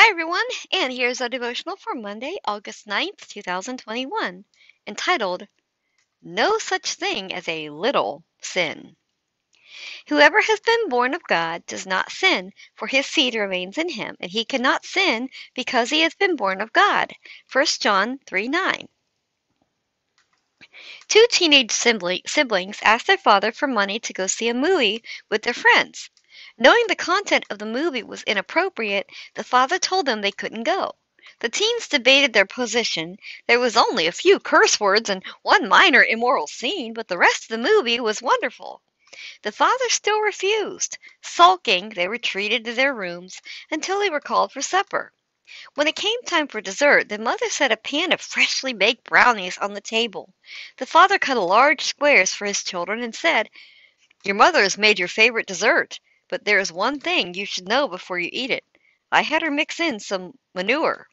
Hi, everyone, and here's a devotional for Monday, August 9th, 2021, entitled No Such Thing as a Little Sin. Whoever has been born of God does not sin, for his seed remains in him, and he cannot sin because he has been born of God. 1 John 3 9. Two teenage siblings asked their father for money to go see a movie with their friends. Knowing the content of the movie was inappropriate, the father told them they couldn't go. The teens debated their position. There was only a few curse words and one minor immoral scene, but the rest of the movie was wonderful. The father still refused. Sulking, they retreated to their rooms until they were called for supper. When it came time for dessert, the mother set a pan of freshly baked brownies on the table. The father cut large squares for his children and said, Your mother has made your favorite dessert. But there is one thing you should know before you eat it. I had her mix in some manure.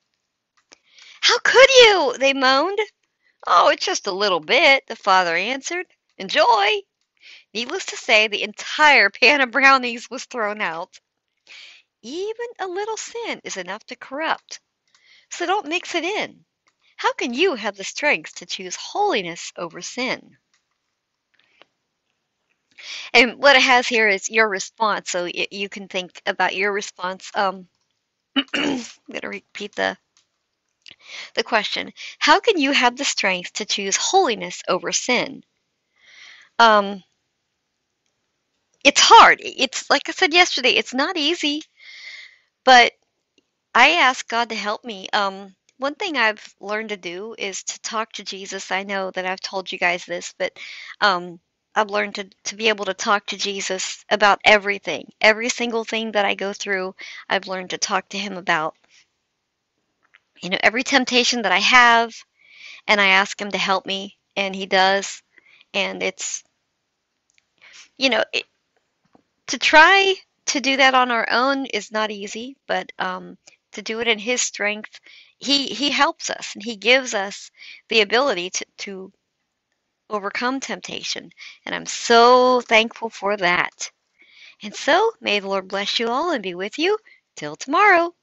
How could you? they moaned. Oh, it's just a little bit, the father answered. Enjoy. Needless to say, the entire pan of brownies was thrown out. Even a little sin is enough to corrupt. So don't mix it in. How can you have the strength to choose holiness over sin? And what it has here is your response, so you can think about your response. Um, I'm going to repeat the the question: How can you have the strength to choose holiness over sin? Um, it's hard. It's like I said yesterday. It's not easy, but I ask God to help me. Um, one thing I've learned to do is to talk to Jesus. I know that I've told you guys this, but um, I've learned to, to be able to talk to Jesus about everything. Every single thing that I go through, I've learned to talk to him about. You know, every temptation that I have, and I ask him to help me, and he does. And it's, you know, it, to try to do that on our own is not easy, but um, to do it in his strength, he, he helps us and he gives us the ability to, to overcome temptation. And I'm so thankful for that. And so, may the Lord bless you all and be with you till tomorrow.